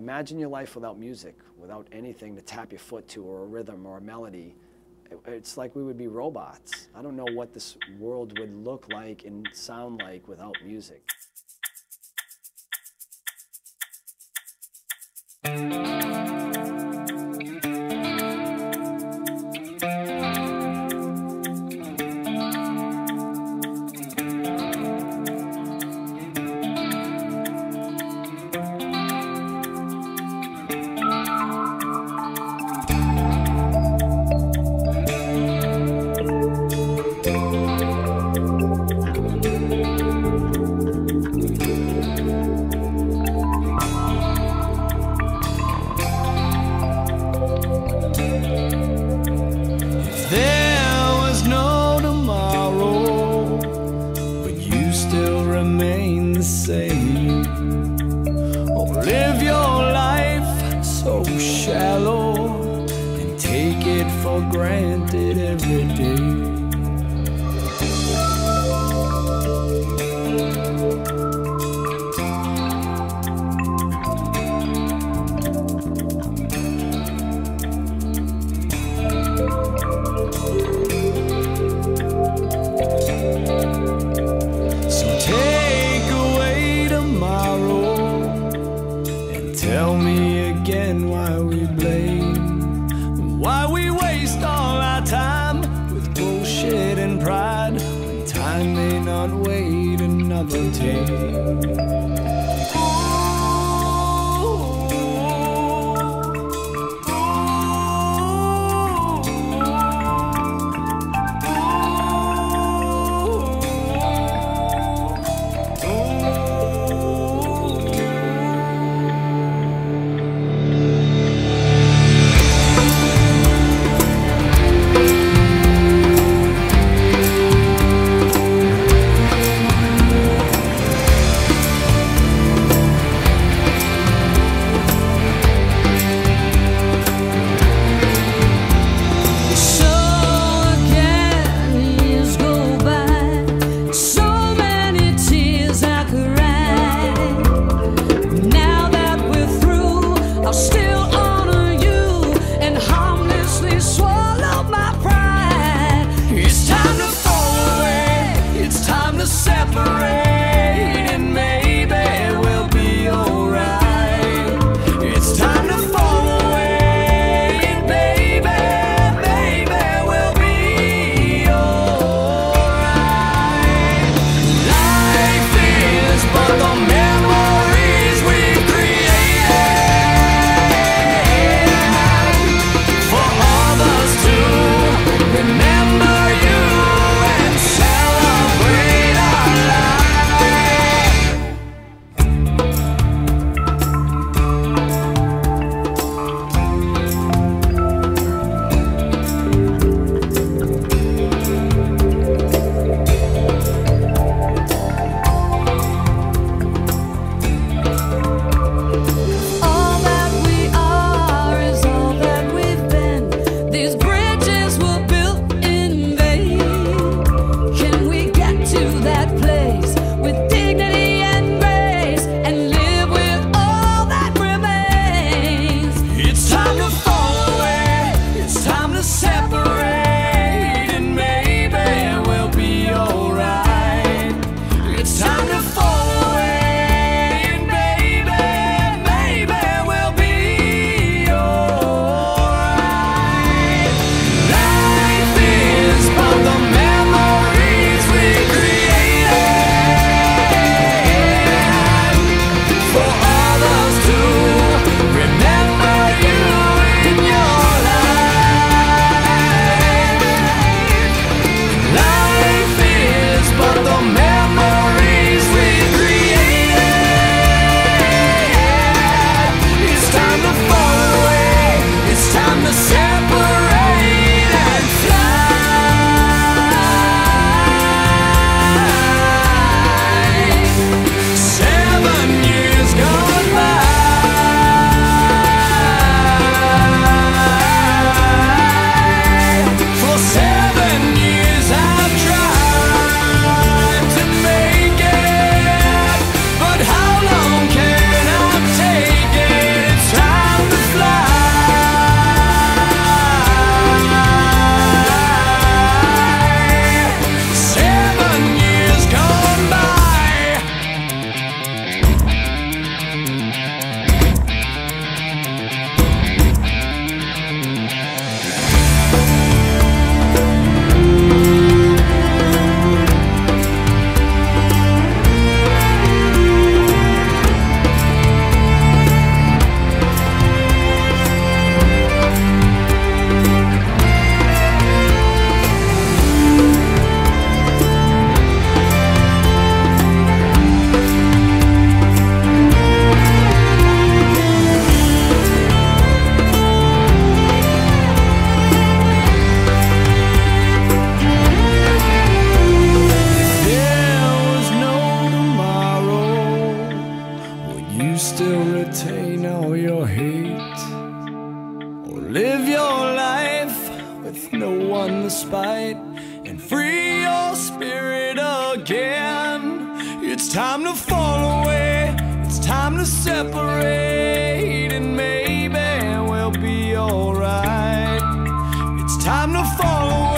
Imagine your life without music, without anything to tap your foot to, or a rhythm, or a melody. It's like we would be robots. I don't know what this world would look like and sound like without music. Granted every day. Time may not wait another day. One to spite and free your spirit again. It's time to fall away, it's time to separate, and maybe we'll be alright. It's time to fall